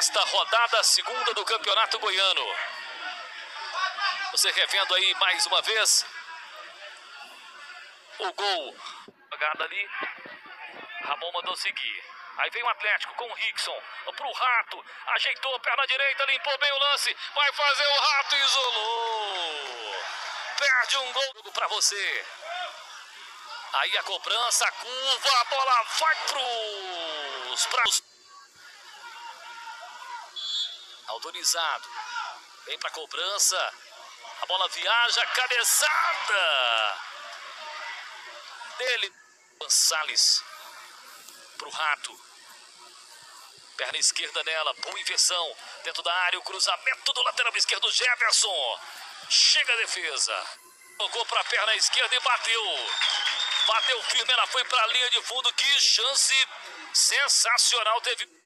nesta rodada segunda do Campeonato Goiano. Você revendo aí mais uma vez o gol. Jogada ali. Ramon mandou seguir. Aí vem o Atlético com o Rickson. Pro Rato. Ajeitou perna direita, limpou bem o lance. Vai fazer o Rato, isolou. Perde um gol para você. Aí a cobrança, curva, a bola vai pros pros autorizado. Vem para cobrança. A bola viaja, cabeçada dele. Gonçalves pro Rato. Perna esquerda nela, boa inversão. Dentro da área, o cruzamento do lateral esquerdo, Jefferson. Chega a defesa. Tocou para a perna esquerda e bateu. Bateu firme, ela foi para a linha de fundo. Que chance sensacional teve.